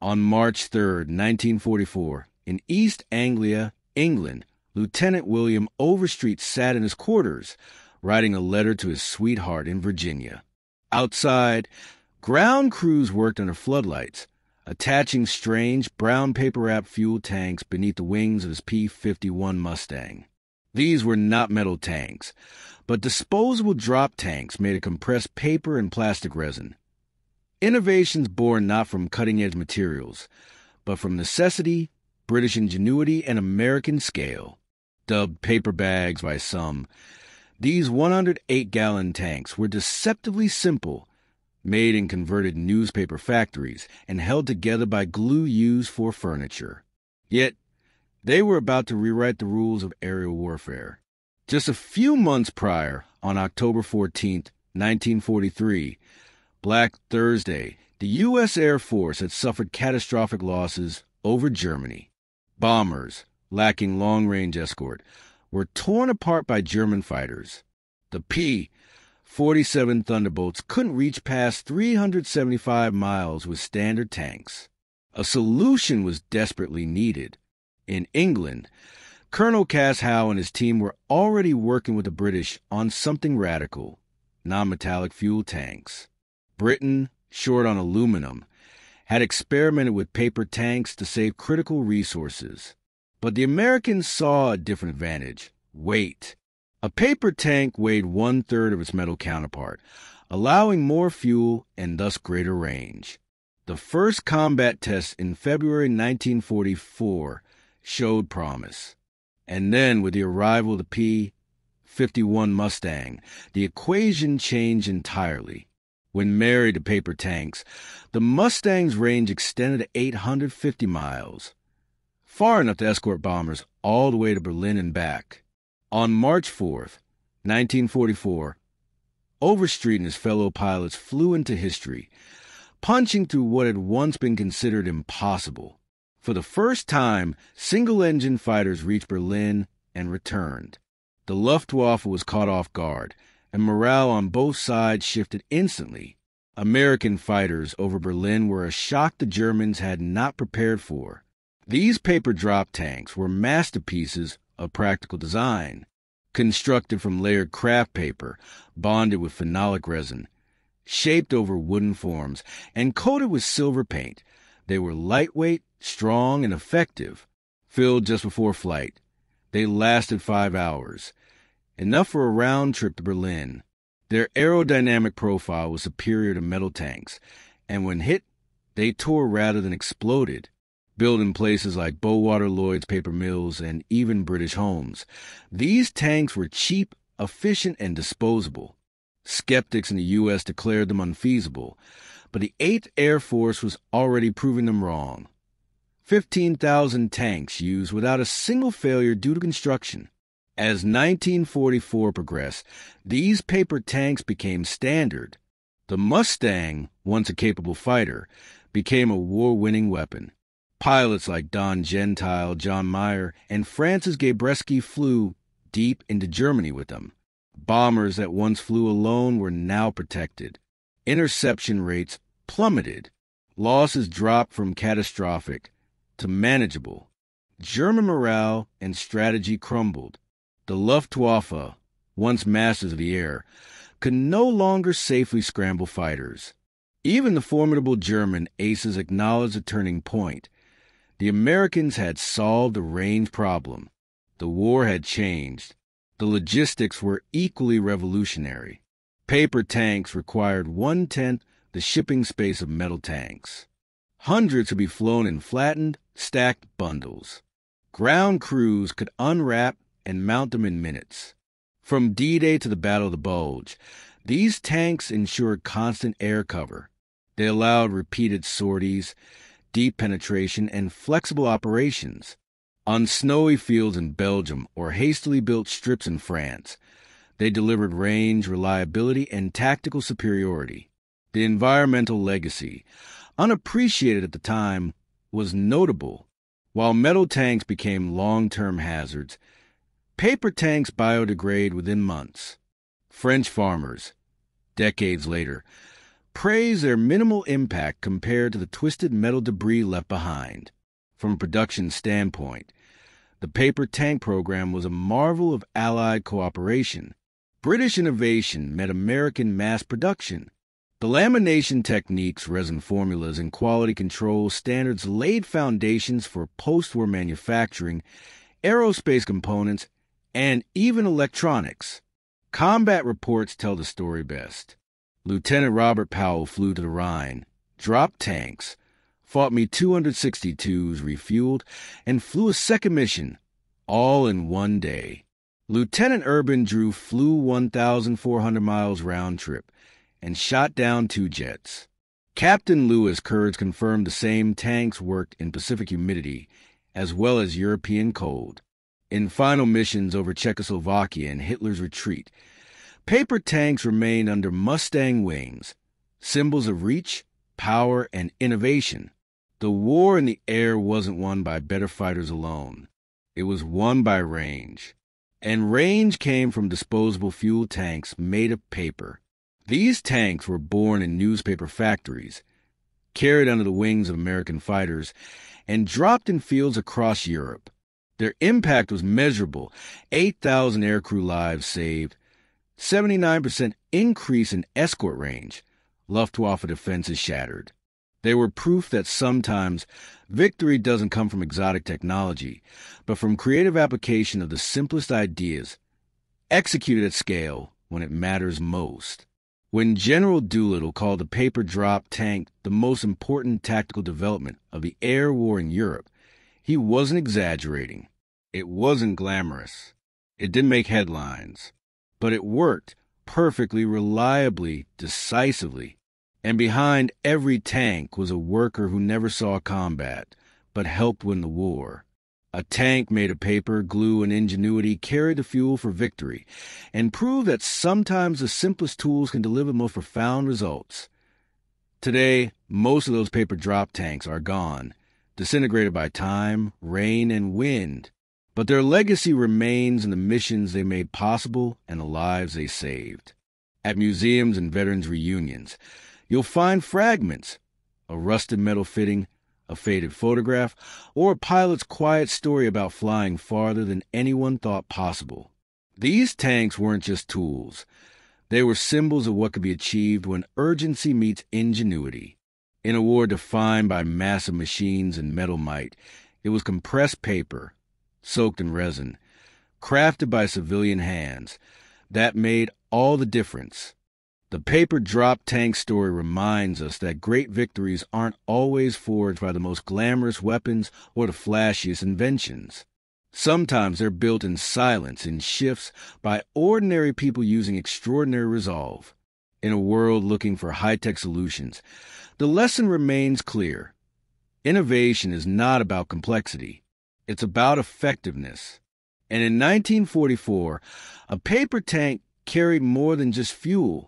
On March 3, 1944, in East Anglia, England, Lieutenant William Overstreet sat in his quarters, writing a letter to his sweetheart in Virginia. Outside, ground crews worked under floodlights, attaching strange brown paper wrapped fuel tanks beneath the wings of his P 51 Mustang. These were not metal tanks, but disposable drop tanks made of compressed paper and plastic resin. Innovations born not from cutting edge materials, but from necessity, British ingenuity, and American scale. Dubbed paper bags by some, these 108 gallon tanks were deceptively simple, made in converted newspaper factories and held together by glue used for furniture. Yet, they were about to rewrite the rules of aerial warfare. Just a few months prior, on October 14, 1943, Black Thursday, the U.S. Air Force had suffered catastrophic losses over Germany. Bombers, lacking long range escort, were torn apart by German fighters. The P 47 Thunderbolts couldn't reach past 375 miles with standard tanks. A solution was desperately needed. In England, Colonel Cass Hough and his team were already working with the British on something radical non metallic fuel tanks. Britain, short on aluminum, had experimented with paper tanks to save critical resources. But the Americans saw a different advantage weight. A paper tank weighed one third of its metal counterpart, allowing more fuel and thus greater range. The first combat tests in February 1944 showed promise. And then, with the arrival of the P 51 Mustang, the equation changed entirely. When married to paper tanks, the Mustang's range extended to 850 miles, far enough to escort bombers all the way to Berlin and back. On March 4th, 1944, Overstreet and his fellow pilots flew into history, punching through what had once been considered impossible. For the first time, single engine fighters reached Berlin and returned. The Luftwaffe was caught off guard and morale on both sides shifted instantly. American fighters over Berlin were a shock the Germans had not prepared for. These paper drop tanks were masterpieces of practical design, constructed from layered kraft paper, bonded with phenolic resin, shaped over wooden forms, and coated with silver paint. They were lightweight, strong, and effective. Filled just before flight, they lasted five hours enough for a round trip to Berlin. Their aerodynamic profile was superior to metal tanks, and when hit, they tore rather than exploded. Built in places like Bowater Lloyd's paper mills and even British homes, these tanks were cheap, efficient, and disposable. Skeptics in the U.S. declared them unfeasible, but the 8th Air Force was already proving them wrong. 15,000 tanks used without a single failure due to construction. As 1944 progressed, these paper tanks became standard. The Mustang, once a capable fighter, became a war winning weapon. Pilots like Don Gentile, John Meyer, and Francis Gabreski flew deep into Germany with them. Bombers that once flew alone were now protected. Interception rates plummeted. Losses dropped from catastrophic to manageable. German morale and strategy crumbled. The Luftwaffe, once masters of the air, could no longer safely scramble fighters. Even the formidable German aces acknowledged the turning point. The Americans had solved the range problem. The war had changed. The logistics were equally revolutionary. Paper tanks required one tenth the shipping space of metal tanks. Hundreds could be flown in flattened, stacked bundles. Ground crews could unwrap and mount them in minutes. From D Day to the Battle of the Bulge, these tanks ensured constant air cover. They allowed repeated sorties, deep penetration, and flexible operations. On snowy fields in Belgium or hastily built strips in France, they delivered range, reliability, and tactical superiority. The environmental legacy, unappreciated at the time, was notable. While metal tanks became long term hazards, Paper tanks biodegrade within months. French farmers, decades later, praise their minimal impact compared to the twisted metal debris left behind. From a production standpoint, the paper tank program was a marvel of Allied cooperation. British innovation met American mass production. The lamination techniques, resin formulas, and quality control standards laid foundations for post war manufacturing, aerospace components, and even electronics. Combat reports tell the story best. Lieutenant Robert Powell flew to the Rhine, dropped tanks, fought Me 262s, refueled, and flew a second mission, all in one day. Lieutenant Urban Drew flew 1,400 miles round trip and shot down two jets. Captain Lewis Kurtz confirmed the same tanks worked in Pacific humidity as well as European cold. In final missions over Czechoslovakia and Hitler's retreat, paper tanks remained under Mustang wings, symbols of reach, power, and innovation. The war in the air wasn't won by better fighters alone. It was won by range. And range came from disposable fuel tanks made of paper. These tanks were born in newspaper factories, carried under the wings of American fighters, and dropped in fields across Europe. Their impact was measurable 8,000 aircrew lives saved, 79% increase in escort range, Luftwaffe defenses shattered. They were proof that sometimes victory doesn't come from exotic technology, but from creative application of the simplest ideas, executed at scale when it matters most. When General Doolittle called the paper drop tank the most important tactical development of the air war in Europe, he wasn't exaggerating. It wasn't glamorous. It didn't make headlines. But it worked perfectly, reliably, decisively, and behind every tank was a worker who never saw combat, but helped win the war. A tank made of paper, glue, and ingenuity carried the fuel for victory, and proved that sometimes the simplest tools can deliver the most profound results. Today, most of those paper drop tanks are gone, disintegrated by time, rain, and wind, but their legacy remains in the missions they made possible and the lives they saved. At museums and veterans reunions, You'll find fragments a rusted metal fitting, a faded photograph, or a pilot's quiet story about flying farther than anyone thought possible. These tanks weren't just tools, they were symbols of what could be achieved when urgency meets ingenuity. In a war defined by massive machines and metal might, it was compressed paper, soaked in resin, crafted by civilian hands, that made all the difference. The paper drop tank story reminds us that great victories aren't always forged by the most glamorous weapons or the flashiest inventions. Sometimes they're built in silence, in shifts, by ordinary people using extraordinary resolve. In a world looking for high tech solutions, the lesson remains clear. Innovation is not about complexity, it's about effectiveness. And in 1944, a paper tank carried more than just fuel